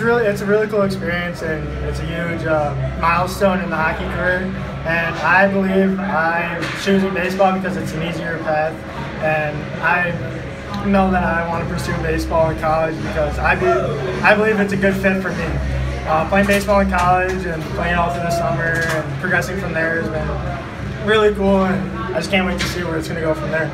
it's really it's a really cool experience and it's a huge uh, milestone in the hockey career. And I believe I'm choosing baseball because it's an easier path, and I know that I want to pursue baseball in college because I be, I believe it's a good fit for me. Uh, playing baseball in college and playing all through the summer and progressing from there has been really cool, and I just can't wait to see where it's going to go from there.